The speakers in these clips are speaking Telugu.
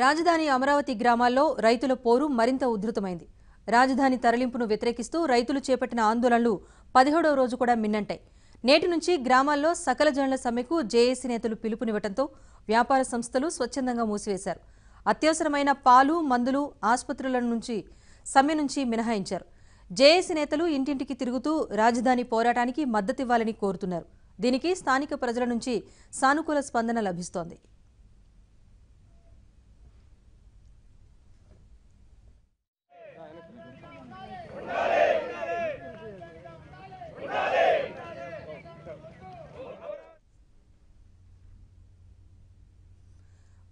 రాజధాని అమరావతి గ్రామాల్లో రైతుల పోరు మరింత ఉధృతమైంది. రాజధాని తరలింపును వ్యతిరేకిస్తూ రైతులు చేపట్టిన ఆందోళనలు పదిహేడవ రోజు కూడా మిన్నంటాయి. నేటి నుంచి గ్రామాల్లో సకల జనుల సమ్మెకు జేఏసీ నేతలు పిలుపునివ్వడంతో వ్యాపార సంస్థలు స్వచ్ఛందంగా మూసివేశారు. అత్యవసరమైన పాలు మందులు ఆసుపత్రుల నుంచి సమ్మె నుంచి మినహాయించారు. జేఏసీ నేతలు ఇంటింటికి తిరుగుతూ రాజధాని పోరాటానికి మద్దతివ్వాలని కోరుతున్నారు. దీనికి స్థానిక ప్రజల నుంచి సానుకూల స్పందన లభిస్తోంది.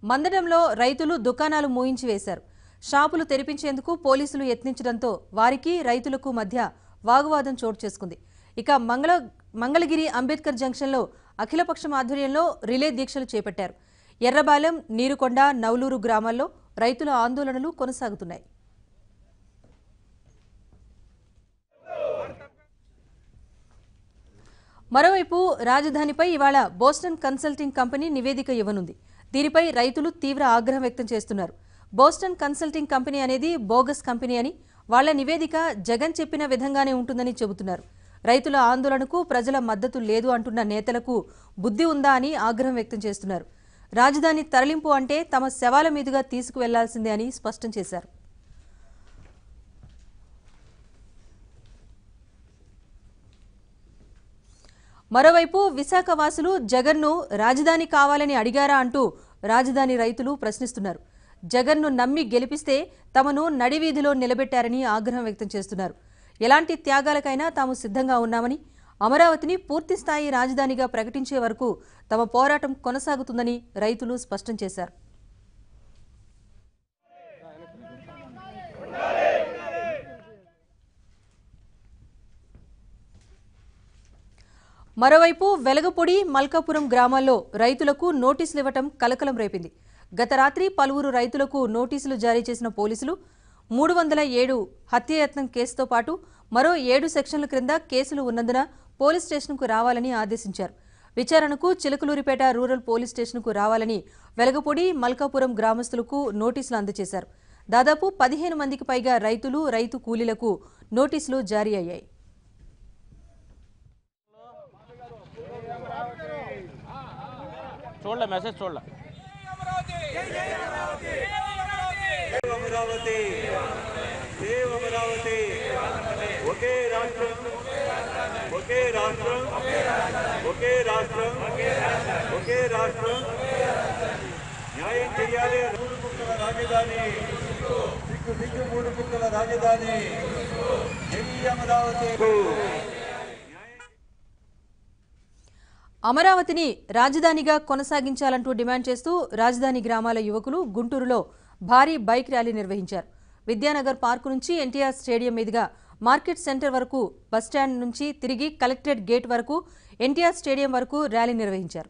మందడంలో రైతులు దుకాణాలు మూయించి వేశారు షాపులు తెరిపించేందుకు పోలీసులు యత్నించడంతో వారికి రైతులకు మధ్య వాగ్వాదం చోటు చేసుకుంది. ఇక మంగళ మంగళగిరి అంబేద్కర్ జంక్షన్లో అఖిలపక్షం ఆధ్వర్యంలో రిలే దీక్షలు చేపట్టారు. ఎర్రబాలెం నీరుకొండ నవలూరు గ్రామాల్లో రైతుల ఆందోళనలు కొనసాగుతున్నాయి. మరోవైపు రాజధానిపై ఇవాళ బోస్టన్ కన్సల్టింగ్ కంపెనీ నివేదిక ఇవ్వనుంది. దీనిపై రైతులు తీవ్ర ఆగ్రహం వ్యక్తం చేస్తున్నారు. బోస్టన్ కన్సల్టింగ్ కంపెనీ అనేది బోగస్ కంపెనీ అని వాళ్ళ నివేదిక జగన్ చెప్పిన విధంగానే ఉంటుందని చెబుతున్నారు. రైతుల ఆందోళనకు ప్రజల మద్దతు లేదు అంటున్న నేతలకు బుద్ధి ఉందా అని ఆగ్రహం వ్యక్తం చేస్తున్నారు. రాజధాని తరలింపు అంటే తమ శవాల మీదుగా తీసుకువెళ్ళాల్సిందే అని స్పష్టం చేశారు. మరోవైపు విశాఖ వాసులు జగన్ను రాజధాని కావాలని అడిగారా అంటూ రాజధాని రైతులు ప్రశ్నిస్తున్నారు. జగన్ను నమ్మి గెలిపిస్తే తమను నడివీధిలో నిలబెట్టారని ఆగ్రహం వ్యక్తం చేస్తున్నారు. ఎలాంటి త్యాగాలకైనా తాము సిద్ధంగా ఉన్నామని అమరావతిని పూర్తిస్థాయి రాజధానిగా ప్రకటించే వరకు తమ పోరాటం కొనసాగుతుందని రైతులు స్పష్టం చేశారు. మరోవైపు వెలగపొడి మల్కాపురం గ్రామాల్లో రైతులకు నోటీసులు ఇవ్వటం కలకలం రేపింది. గత రాత్రి పలువురు రైతులకు నోటీసులు జారీ చేసిన పోలీసులు మూడు వందల ఏడు హత్యాయత్నం కేసుతో పాటు మరో ఏడు సెక్షన్ల క్రింద కేసులు ఉన్నందున పోలీస్ స్టేషన్కు రావాలని ఆదేశించారు. విచారణకు చిలకలూరిపేట రూరల్ పోలీస్ స్టేషన్కు రావాలని వెలగపొడి మల్కాపురం గ్రామస్తులకు నోటీసులు అందజేశారు. దాదాపు పదిహేను మందికి పైగా రైతులు రైతు కూలీలకు నోటీసులు జారీ అయ్యాయి. చూడలే మెసేజ్ చూడలే అమరావతి దేవ్ అమరావతి ఒకే రాష్ట్రం ఒకే రాష్ట్రం ఒకే రాష్ట్రం ఒకే రాష్ట్రం న్యాయం చేయాలి మూడు ముక్కల రాజధాని సిగ్గు సిగ్గు మూడు ముక్కల రాజధాని జై అమరావతి అమరావతిని రాజధానిగా కొనసాగించాలంటూ డిమాండ్ చేస్తూ రాజధాని గ్రామాల యువకులు గుంటూరులో భారీ బైక్ ర్యాలీ నిర్వహించారు. విద్యానగర్ పార్కు నుంచి ఎన్టీఆర్ స్టేడియం మీదుగా మార్కెట్ సెంటర్ వరకు బస్టాండ్ నుంచి తిరిగి కలెక్టరేట్ గేట్ వరకు ఎన్టీఆర్ స్టేడియం వరకు ర్యాలీ నిర్వహించారు.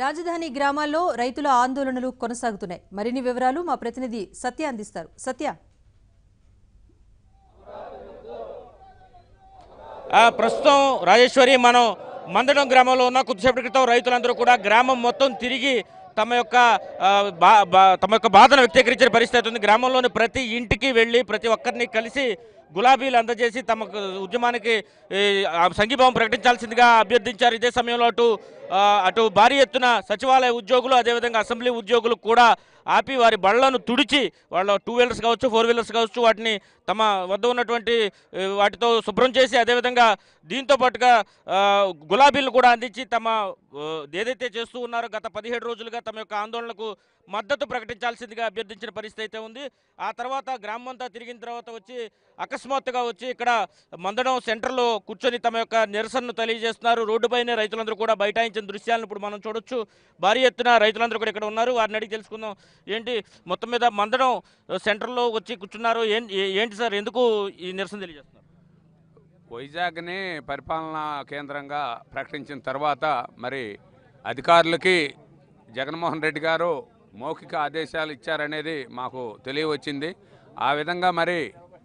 రాజధాని గ్రామాల్లో రైతుల ఆందోళనలు కొనసాగుతున్నాయి. మరిన్ని వివరాలు మా ప్రతినిధి సత్య అందిస్తారు. సత్య. ప్రస్తుతం రాజేశ్వరి మనం మందడం గ్రామంలో ఉన్న కొద్దిసేపటి క్రితం రైతులందరూ కూడా గ్రామం మొత్తం తిరిగి తమ యొక్క బా బా- తమ యొక్క బాధను వ్యక్తీకరించిన పరిస్థితి ఉంది. గ్రామంలోని ప్రతి ఇంటికి వెళ్ళి ప్రతి ఒక్కరిని కలిసి గులాబీలు అందజేసి తమ ఉద్యమానికి సంఘీభావం ప్రకటించాల్సిందిగా అభ్యర్థించారు. ఇదే సమయంలో అటు అటు భారీ ఎత్తున సచివాలయ ఉద్యోగులు అదేవిధంగా అసెంబ్లీ ఉద్యోగులు కూడా ఆపి వారి బళ్ళను తుడిచి వాళ్ళ టూ వీలర్స్ కావచ్చు ఫోర్ వీలర్స్ కావచ్చు వాటిని తమ వద్ద ఉన్నటువంటి వాటితో శుభ్రం చేసి అదేవిధంగా దీంతో పాటుగా గులాబీలను కూడా అందించి తమ ఏదైతే చేస్తూ ఉన్నారో గత పదిహేడు రోజులుగా తమ యొక్క ఆందోళనకు మద్దతు ప్రకటించాల్సిందిగా అభ్యర్థించిన పరిస్థితి అయితే ఉంది. ఆ తర్వాత గ్రామం అంతా తిరిగిన తర్వాత వచ్చి అకస్మాత్తుగా వచ్చి ఇక్కడ మందడం సెంటర్లో కూర్చొని తమ యొక్క నిరసనను తెలియజేస్తున్నారు. రోడ్డుపైనే రైతులందరూ కూడా బైఠాయించిన దృశ్యాలను ఇప్పుడు మనం చూడొచ్చు. భారీ ఎత్తున రైతులందరూ కూడా ఇక్కడ ఉన్నారు. వారిని అడిగి తెలుసుకుందాం. ఏంటి? మొత్తం మీద మందడం సెంటర్లో వచ్చి కూర్చున్నారు. ఏంటి సార్? ఎందుకు ఈ నిరసన తెలియజేస్తున్నారు? వైజాగ్ని పరిపాలనా కేంద్రంగా ప్రకటించిన తర్వాత మరి అధికారులకి జగన్మోహన్ రెడ్డి గారు మౌఖిక ఆదేశాలు ఇచ్చారనేది మాకు తెలియవచ్చింది. ఆ విధంగా మరి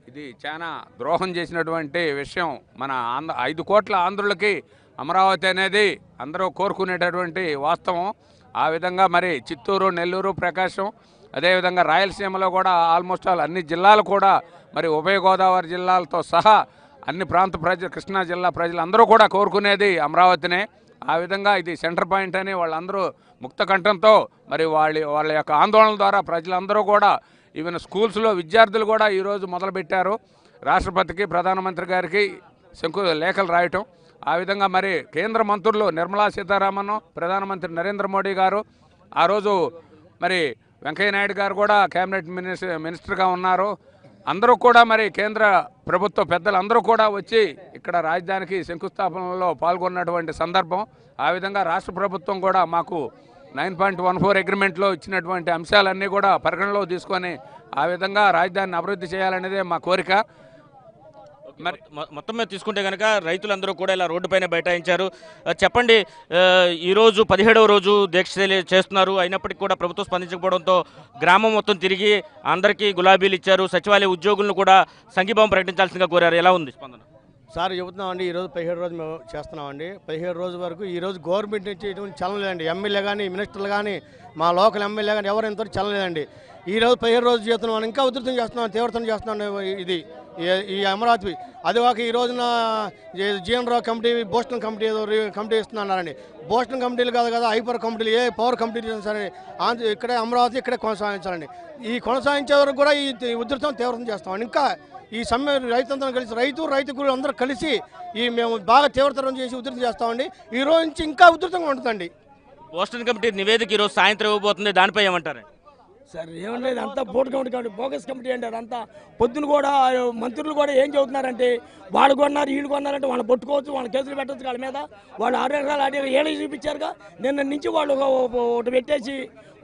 ఇది చాలా ద్రోహం చేసినటువంటి విషయం మన ఆంధ్ర ఐదు కోట్ల ఆంధ్రులకి అమరావతి అనేది అందరూ కోరుకునేటటువంటి వాస్తవం. ఆ విధంగా మరి చిత్తూరు నెల్లూరు ప్రకాశం అదేవిధంగా రాయలసీమలో కూడా ఆల్మోస్ట్ ఆల్ అన్ని జిల్లాలు కూడా మరి ఉభయ గోదావరి జిల్లాలతో సహా అన్ని ప్రాంత ప్రజలు కృష్ణా జిల్లా ప్రజలందరూ కూడా కోరుకునేది అమరావతినే. ఆ విధంగా ఇది సెంటర్ పాయింట్ అని వాళ్ళందరూ ముక్త కంఠంతో మరి వాళ్ళ వాళ్ళ యొక్క ఆందోళన ద్వారా ప్రజలందరూ కూడా ఈవెన్ స్కూల్స్లో విద్యార్థులు కూడా ఈరోజు మొదలుపెట్టారు. రాష్ట్రపతికి ప్రధానమంత్రి గారికి శంకు లేఖలు రాయటం. ఆ విధంగా మరి కేంద్ర మంత్రులు నిర్మలా సీతారామన్ ప్రధానమంత్రి నరేంద్ర మోడీ గారు ఆ రోజు మరి వెంకయ్య నాయుడు గారు కూడా కేబినెట్ మినిస్టర్ మినిస్టర్గా ఉన్నారు. అందరూ కూడా మరి కేంద్ర ప్రభుత్వ పెద్దలు అందరూ కూడా వచ్చి ఇక్కడ రాజధానికి శంకుస్థాపనలో పాల్గొన్నటువంటి సందర్భం ఆ విధంగా రాష్ట్ర ప్రభుత్వం కూడా మాకు నైన్ పాయింట్ వన్ ఫోర్ అగ్రిమెంట్లో ఇచ్చినటువంటి అంశాలన్నీ కూడా పరిగణలో తీసుకొని ఆ విధంగా రాజధానిని అభివృద్ధి చేయాలనేదే మా కోరిక. మరి మొత్తం మీద తీసుకుంటే కనుక రైతులందరూ కూడా ఇలా రోడ్డుపైన బైఠాయించారు. చెప్పండి ఈరోజు పదిహేడవ రోజు దీక్ష చేస్తున్నారు. అయినప్పటికీ కూడా ప్రభుత్వం స్పందించకపోవడంతో గ్రామం మొత్తం తిరిగి అందరికీ గులాబీలు ఇచ్చారు. సచివాలయ ఉద్యోగులను కూడా సంఘీభావం ప్రకటించాల్సిందిగా కోరారు. ఎలా ఉంది స్పందన? సార్ చెబుతున్నామండి ఈరోజు పదిహేడు రోజు మేము చేస్తున్నామండి. పదిహేడు రోజు వరకు ఈరోజు గవర్నమెంట్ నుంచి ఎటువంటి చలనం లేదండి. ఎమ్మెల్యే కానీ మినిస్టర్లు కానీ మా లోకల్ ఎమ్మెల్యే కానీ ఎవరు ఎంతవరకు చలనం లేదండి. ఈ రోజు పదిహేడు రోజు చేస్తున్నాం. ఇంకా ఉధృతం చేస్తున్నాం తీవ్రతం చేస్తున్నాం ఇది. ఈ- ఈ అమరావతి అది ఒక ఈ రోజున జీఎన్రావు కమిటీ బోస్టన్ కమిటీ ఏదో కమిటీ ఇస్తున్నారండి బోస్టన్ కమిటీలు కాదు కదా హైపర్ కమిటీలు ఏ పవర్ కమిటీ సరే ఆంధ్ర ఇక్కడే అమరావతి ఇక్కడే కొనసాగించాలండి. ఈ కొనసాగించే వరకు కూడా ఈ ఉధృతం తీవ్రతం చేస్తామండి ఇంకా ఈ సమ్మె రైతులందరం కలిసి రైతు రైతు కూలీలు అందరూ కలిసి ఈ మేము బాగా తీవ్రతరం చేసి ఉధృతం చేస్తామండి. ఈ రోజు నుంచి ఇంకా ఉధృతంగా ఉంటుందండి. బోస్టన్ కమిటీ నివేదిక ఈరోజు సాయంత్రం ఇవ్వబోతుంది. దానిపై ఏమంటారు సార్ ఏమలేదు అంతా బోర్డు కమిటీ కాబట్టి బోగస్ కమిటీ అంటారు అంతా పొద్దున కూడా మంత్రులు కూడా ఏం చెబుతున్నారంటే వాళ్ళు కొన్నారు వీళ్ళు కొన్నారంటే వాళ్ళు పట్టుకోవచ్చు వాళ్ళ కేసులు పెట్టచ్చు వాళ్ళ మీద. వాళ్ళు ఆరు ఎకరాలు ఆడే ఏళ్ళు చూపించారుగా. నిన్న నుంచి వాళ్ళు ఒకటి పెట్టేసి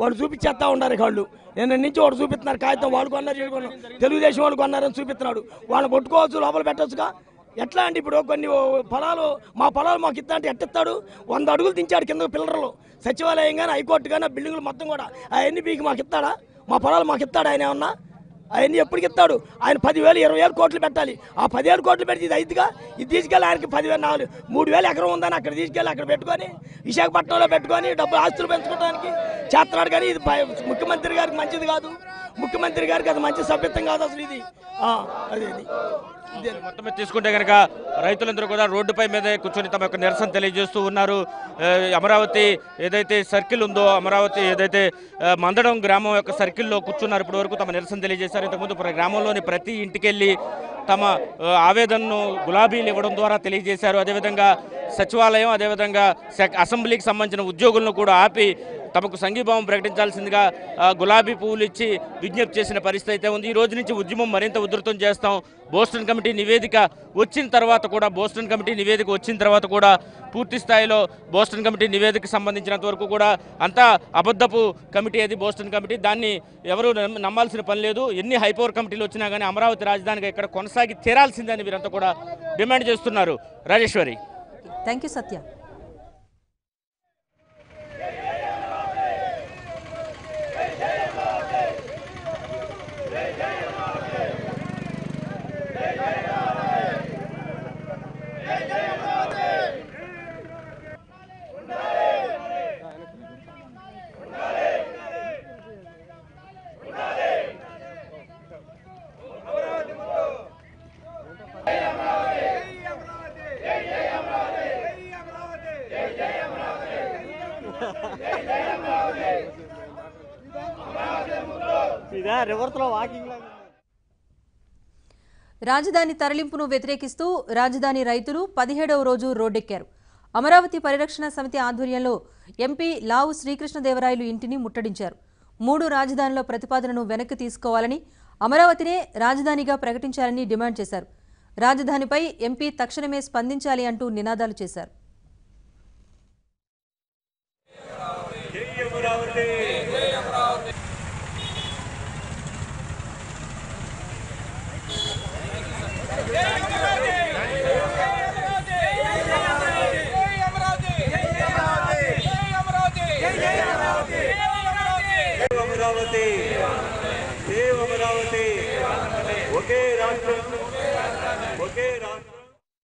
వాళ్ళు చూపించేస్తా ఉన్నారు వాళ్ళు. నిన్న నుంచి వాడు చూపిస్తున్నారు కాగితం వాళ్ళు కొన్నారు వీళ్ళు కొన్నారు తెలుగుదేశం వాళ్ళు కొన్నారని చూపిస్తున్నాడు. వాళ్ళు పట్టుకోవచ్చు లోపల పెట్టచ్చుగా. ఎట్లా అంటే ఇప్పుడు కొన్ని పొలాలు మా పొలాలు మాకు ఇద్దా అంటే ఎట్టిస్తాడు వంద అడుగులు దించాడు కింద పిల్లర్లు. సచివాలయం కానీ హైకోర్టు కానీ ఆ బిల్డింగ్లు మొత్తం కూడా. అవన్నీ మీకు మాకు ఇస్తాడా? మా పొలాలు మాకు ఇస్తాడు ఆయన ఏమన్నా? అవన్నీ ఎప్పటికి ఇస్తాడు? ఆయన పదివేలు ఇరవై వేలు కోట్లు పెట్టాలి. ఆ పదివేలు కోట్లు పెడితే ఇది ఐదుగా ఇది తీసుకెళ్ళి ఆయనకి పదివేలు నాలుగు మూడు వేలు ఎకరం ఉందని అక్కడ తీసుకెళ్ళి అక్కడ పెట్టుకొని విశాఖపట్నంలో పెట్టుకొని డబ్బులు ఆస్తులు పెంచుకోవడానికి చేస్తున్నాడు కానీ ఇది ముఖ్యమంత్రి గారికి మంచిది కాదు. ముఖ్యమంత్రి గారికి అది మంచి సభ్యత్వం కాదు అసలు ఇది. అదే అది. మొత్తం మీద తీసుకుంటే కనుక రైతులందరూ కూడా రోడ్డుపై మీద కూర్చొని తమ యొక్క నిరసన తెలియజేస్తూ ఉన్నారు. అమరావతి ఏదైతే సర్కిల్ ఉందో అమరావతి ఏదైతే మందడం గ్రామం యొక్క సర్కిల్లో కూర్చున్నారు ఇప్పటి వరకు తమ నిరసన తెలియజేశారు. ఇంతకుముందు ప్ర- గ్రామంలోని ప్రతి ఇంటికెళ్ళి తమ ఆవేదనను గులాబీలు ఇవ్వడం ద్వారా తెలియజేశారు. అదేవిధంగా సచివాలయం అదేవిధంగా సెక్- అసెంబ్లీకి సంబంధించిన ఉద్యోగులను కూడా ఆపి తమకు సంఘీభావం ప్రకటించాల్సిందిగా గులాబీ పువ్వులు ఇచ్చి విజ్ఞప్తి చేసిన పరిస్థితి అయితే ఉంది. ఈ రోజు నుంచి ఉద్యమం మరింత ఉధృతం చేస్తాం. బోస్టన్ కమిటీ నివేదిక వచ్చిన తర్వాత కూడా బోస్టన్ కమిటీ నివేదిక వచ్చిన తర్వాత కూడా పూర్తి స్థాయిలో బోస్టన్ కమిటీ నివేదిక సంబంధించినంత వరకు కూడా అంతా అబద్ధపు కమిటీ అది బోస్టన్ కమిటీ. దాన్ని ఎవరు నమ్మాల్సిన పని లేదు. ఎన్ని హైపవర్ కమిటీలు వచ్చినా కానీ అమరావతి రాజధానిగా ఇక్కడ కొనసాగి తీరాల్సిందని వీరంతా కూడా డిమాండ్ చేస్తున్నారు. రాజేశ్వరి. Thank you Satya. రివర్స్లో వాకింగ్ రాజధాని తరలింపును వ్యతిరేకిస్తూ రాజధాని రైతులు పదిహేడవ రోజు రోడ్డెక్కారు. అమరావతి పరిరక్షణ సమితి ఆధ్వర్యంలో ఎంపీ లావు శ్రీకృష్ణదేవరాయలు ఇంటిని ముట్టడించారు. మూడు రాజధానుల ప్రతిపాదనను వెనక్కి తీసుకోవాలని అమరావతినే రాజధానిగా ప్రకటించాలని డిమాండ్ చేశారు. రాజధానిపై ఎంపీ తక్షణమే స్పందించాలి అంటూ నినాదాలు చేశారు. Thank you.